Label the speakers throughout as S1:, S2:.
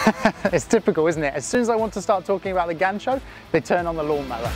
S1: it's typical, isn't it? As soon as I want to start talking about the Gancho, they turn on the lawnmower.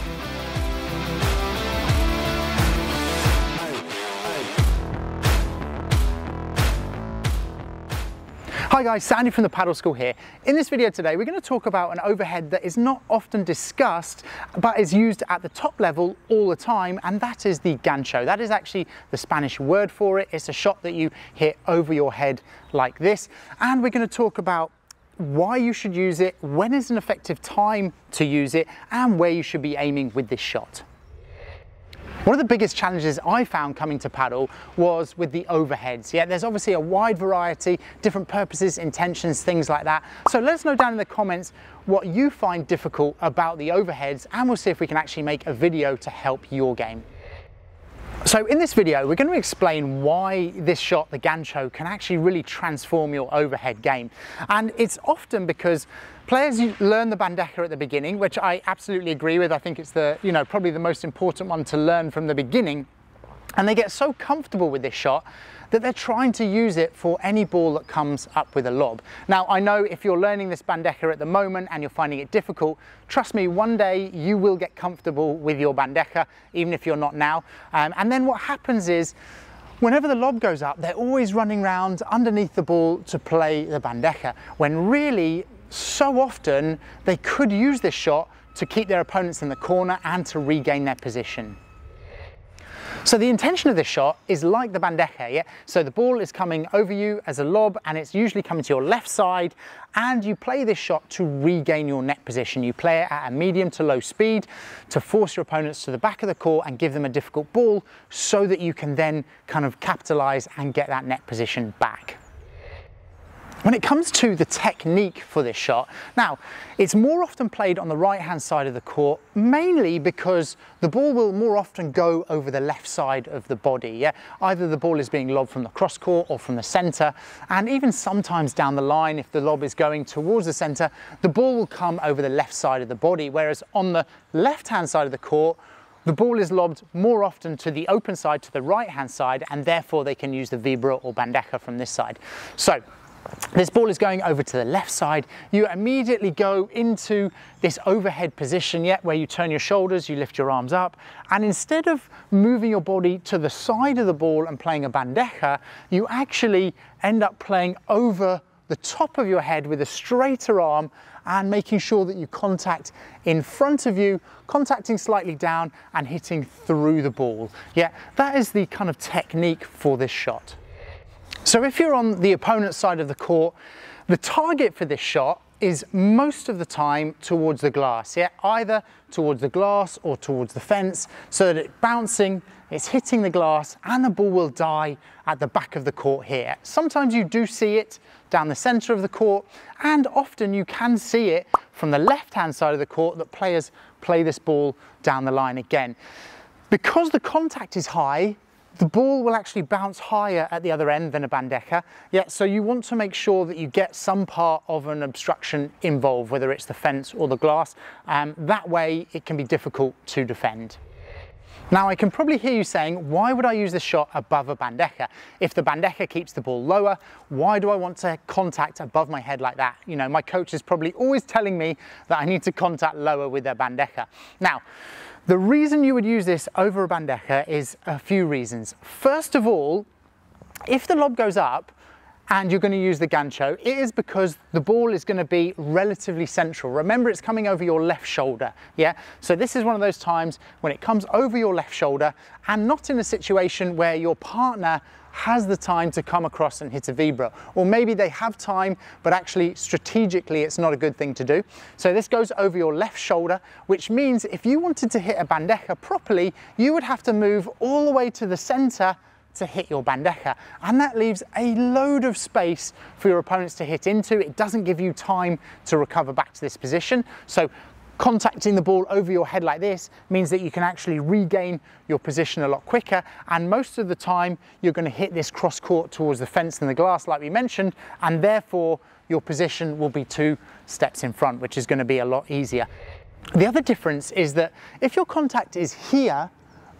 S1: Hi guys, Sandy from the Padel School here. In this video today, we're going to talk about an overhead that is not often discussed, but is used at the top level all the time, and that is the gancho. That is actually the Spanish word for it. It's a shot that you hit over your head like this. And we're going to talk about why you should use it, when is an effective time to use it, and where you should be aiming with this shot. One of the biggest challenges I found coming to padel was with the overheads. Yeah, there's obviously a wide variety, different purposes, intentions, things like that. So let us know down in the comments what you find difficult about the overheads and we'll see if we can actually make a video to help your game. So in this video, we're going to explain why this shot, the Gancho, can actually really transform your overhead game. And it's often because players learn the bandeja at the beginning, which I absolutely agree with. I think it's the, you know, probably the most important one to learn from the beginning. And they get so comfortable with this shot that they're trying to use it for any ball that comes up with a lob. Now, I know if you're learning this bandeja at the moment and you're finding it difficult, trust me, one day you will get comfortable with your bandeja, even if you're not now. Um, and then what happens is, whenever the lob goes up, they're always running around underneath the ball to play the bandeja, when really, so often, they could use this shot to keep their opponents in the corner and to regain their position. So the intention of this shot is like the bandeja, yeah? So the ball is coming over you as a lob and it's usually coming to your left side and you play this shot to regain your net position. You play it at a medium to low speed to force your opponents to the back of the court and give them a difficult ball so that you can then kind of capitalize and get that net position back. When it comes to the technique for this shot, now it's more often played on the right hand side of the court, mainly because the ball will more often go over the left side of the body. Yeah, Either the ball is being lobbed from the cross court or from the center, and even sometimes down the line, if the lob is going towards the center, the ball will come over the left side of the body, whereas on the left hand side of the court, the ball is lobbed more often to the open side, to the right hand side, and therefore they can use the vibra or bandeja from this side. So this ball is going over to the left side. You immediately go into this overhead position yet where you turn your shoulders, you lift your arms up, and instead of moving your body to the side of the ball and playing a bandeja, you actually end up playing over the top of your head with a straighter arm and making sure that you contact in front of you, contacting slightly down and hitting through the ball. Yeah, that is the kind of technique for this shot. So if you're on the opponent's side of the court, the target for this shot is most of the time towards the glass, yeah? Either towards the glass or towards the fence so that it's bouncing, it's hitting the glass and the ball will die at the back of the court here. Sometimes you do see it down the center of the court and often you can see it from the left-hand side of the court that players play this ball down the line again. Because the contact is high, the ball will actually bounce higher at the other end than a bandeja. Yeah, so you want to make sure that you get some part of an obstruction involved, whether it's the fence or the glass. Um, that way it can be difficult to defend. Now I can probably hear you saying, why would I use this shot above a bandeja? If the bandeja keeps the ball lower, why do I want to contact above my head like that? You know, my coach is probably always telling me that I need to contact lower with a bandeja. Now, the reason you would use this over a bandeja is a few reasons. First of all, if the lob goes up and you're going to use the gancho, it is because the ball is going to be relatively central. Remember, it's coming over your left shoulder, yeah? So this is one of those times when it comes over your left shoulder and not in a situation where your partner has the time to come across and hit a vibra. Or maybe they have time, but actually strategically it's not a good thing to do. So this goes over your left shoulder, which means if you wanted to hit a bandeja properly, you would have to move all the way to the center to hit your bandeja. And that leaves a load of space for your opponents to hit into. It doesn't give you time to recover back to this position. So contacting the ball over your head like this means that you can actually regain your position a lot quicker and most of the time you're going to hit this cross court towards the fence and the glass like we mentioned and therefore your position will be two steps in front which is going to be a lot easier. The other difference is that if your contact is here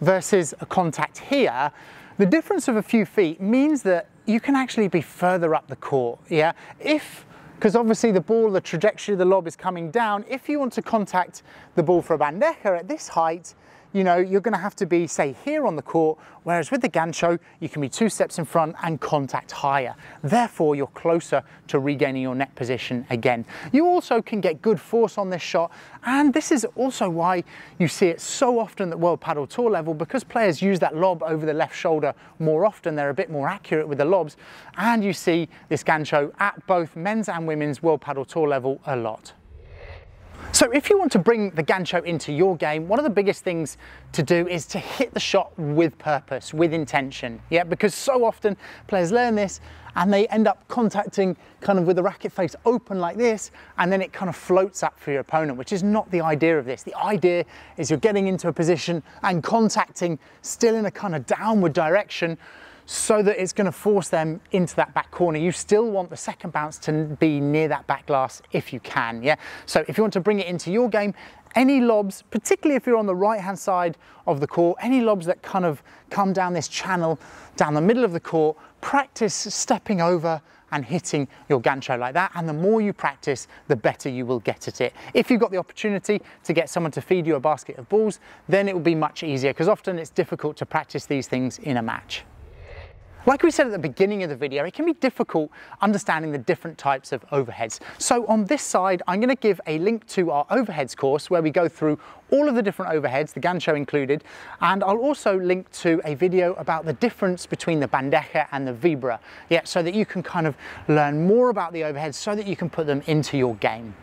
S1: versus a contact here, the difference of a few feet means that you can actually be further up the court, yeah? If because obviously the ball, the trajectory of the lob is coming down. If you want to contact the ball for a bandeja at this height, you know, you're gonna have to be, say, here on the court, whereas with the gancho, you can be two steps in front and contact higher. Therefore, you're closer to regaining your net position again. You also can get good force on this shot, and this is also why you see it so often at World Padel Tour level, because players use that lob over the left shoulder more often, they're a bit more accurate with the lobs, and you see this gancho at both men's and women's World Padel Tour level a lot. So if you want to bring the gancho into your game, one of the biggest things to do is to hit the shot with purpose, with intention. Yeah, because so often players learn this and they end up contacting kind of with the racket face open like this, and then it kind of floats up for your opponent, which is not the idea of this. The idea is you're getting into a position and contacting still in a kind of downward direction so that it's going to force them into that back corner. You still want the second bounce to be near that back glass if you can, yeah? So if you want to bring it into your game, any lobs, particularly if you're on the right hand side of the court, any lobs that kind of come down this channel, down the middle of the court, practice stepping over and hitting your gancho like that. And the more you practice, the better you will get at it. If you've got the opportunity to get someone to feed you a basket of balls, then it will be much easier because often it's difficult to practice these things in a match. Like we said at the beginning of the video, it can be difficult understanding the different types of overheads. So on this side, I'm gonna give a link to our overheads course where we go through all of the different overheads, the gancho included, and I'll also link to a video about the difference between the bandeja and the vibra, yeah, so that you can kind of learn more about the overheads so that you can put them into your game.